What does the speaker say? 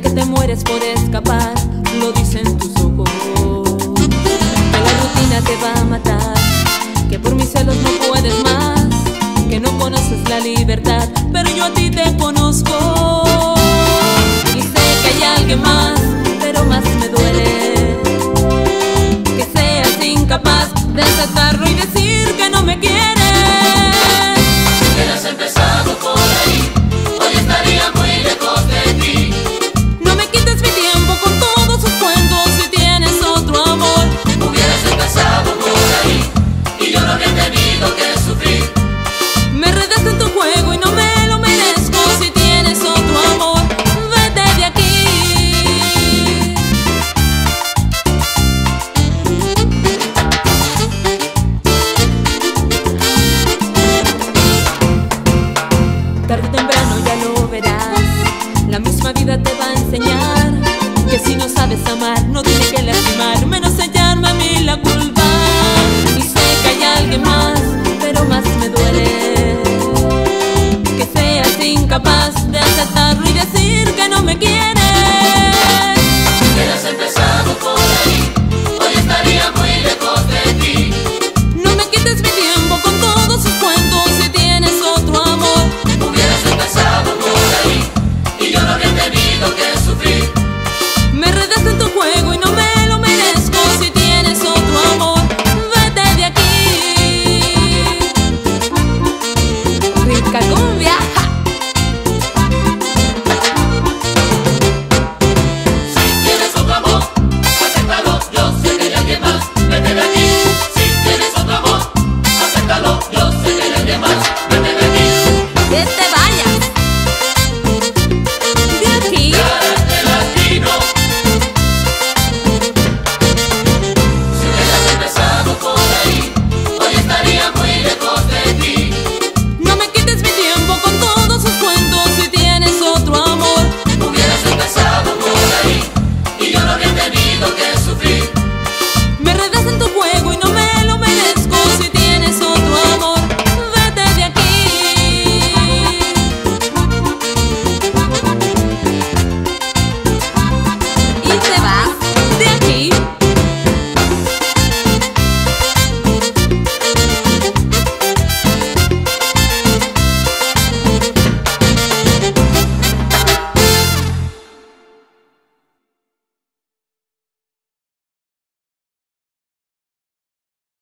Que te mueres por escapar, lo dicen tus ojos. Que la rutina te va ya lo verás. La misma vida te va a enseñar que si no sabes amar, no tiene que lastimar.